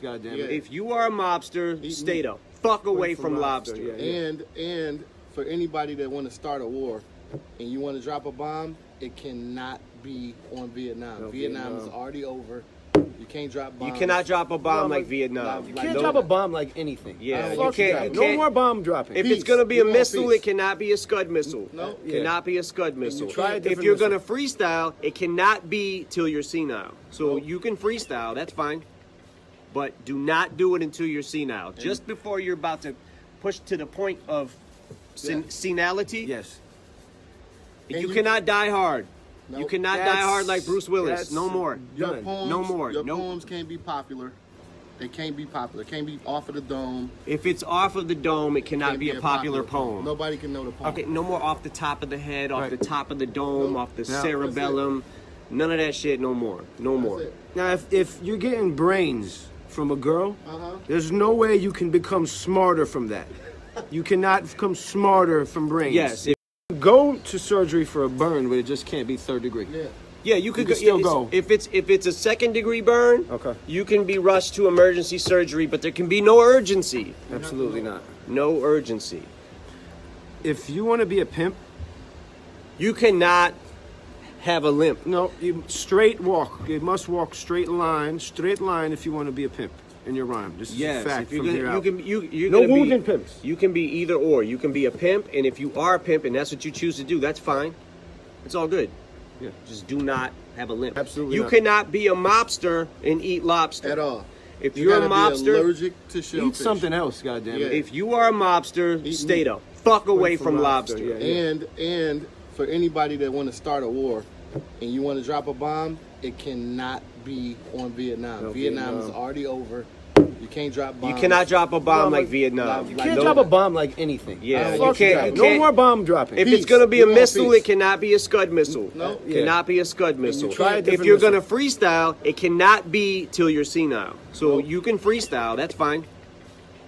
Goddamn Yeah. it. If you are a mobster, Eat stay meat. the fuck away from from lobster, lobster. yeah. And and for anybody that want to start a war and you want to drop a bomb, it cannot be on Vietnam. No, Vietnam, is already over. You can't drop bombs. You cannot drop a bomb No, like like- Vietnam. You like can't no- drop a bomb like anything. Yeah, you can't- you No can't- more bomb dropping. If Peace. it's gonna be a missile, peace. it cannot be a Scud missile. No. Yeah. Cannot be a Scud missile. try a if you're gonna freestyle, it cannot be till you're senile. So No. you can freestyle, that's fine. But do not do it until you're senile. Just before you're about to push to the point of sen- Yeah. senility, Yes. you, you- cannot die hard. You Nope. cannot die hard like Bruce Willis. No more. Your Done. poems, No more. Your Nope. poems can't be popular. They can't be popular. Can't be off of the dome. If it's off of the dome, it cannot Can't be a popular poem. Nobody can know the poem. Okay, no more off the top of the head, off Right. the top of the dome, Nope. off the Yeah. cerebellum. None of that shit, no more. No That's more. it. Now, if, if you're getting brains from a girl, Uh-huh. there's no way you can become smarter from that. You cannot become smarter from brains. Yes. If, Go to surgery for a burn, but it just can't be third degree. Yeah. yeah, you could can go, still yeah, go. If it's if it's a second degree burn, Okay. you can be rushed to emergency surgery, but there can be no urgency. Absolutely not. No urgency. If you want to be a pimp, You cannot have a limp. no, you straight walk. You must walk straight line, straight line if you want to be a pimp in your rhyme. This is Yes, a fact you're from gonna, here you out. can you you're No gonna be- pimps. You can be either or. You can be a pimp, and if you are a pimp and that's what you choose to do, that's fine. It's all good. Yeah. Just do not have a limp. Absolutely You not. cannot be a mobster and eat lobster At all. If You you're a gotta be mobster, allergic to shellfish. Eat something else, goddamn Yeah. it. if you are a mobster, Eat stay meat. the fuck away from from, lobster, lobster. yeah. And and for anybody that want to start a war and you want to drop a bomb, it cannot be on Vietnam. No, Vietnam, is already over. You can't drop bombs. You cannot drop a bomb No, like like- Vietnam. You like can't no- drop a bomb like anything. Yeah, you can't- you No can't- more bomb dropping. If Peace. it's gonna be a missile, peace. it cannot be a Scud missile. No. Yeah. Cannot be a Scud missile. try a if you're gonna freestyle, it cannot be till you're senile. So you can freestyle, that's fine.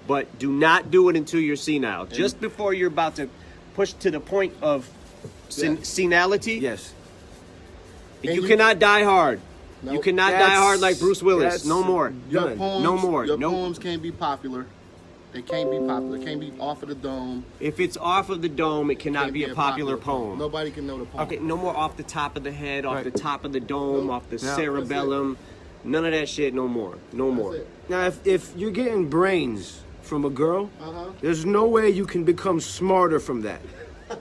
But do not do it until you're senile. Just before you're about to push to the point of sen- Yeah. senility, Yes. you, And you- cannot die hard. You Nope. cannot die That's- hard like Bruce Willis. that's- No more. Your Done. poems, No more. Your Nope. poems can't be popular. They can't be popular. Can't be off of the dome. If it's off of the dome, it cannot Can't be, a popular, poem. Nobody can know the poem. Okay, no more off the top of the head, off Right. the top of the dome, Nope. off the Yeah. cerebellum. None of that shit, no more. No more. it. Now, if, if you're getting brains from a girl, Uh-huh. there's no way you can become smarter from that.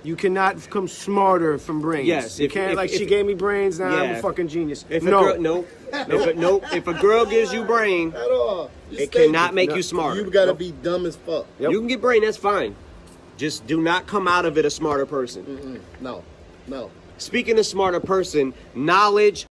You cannot come smarter from brains. Yes, you if- can't if- like she if- gave me brains. Now I'm a fucking genius. If no, a girl, nope. if a, nope. If a girl gives you brain, At all. It cannot make No. you smarter. You gotta be dumb as fuck. Yep. You can get brain, that's fine. Just do not come out of it a smarter person. No, no. Speaking of smarter person, knowledge